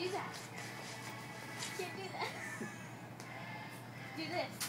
Do that. Can't do that. do this.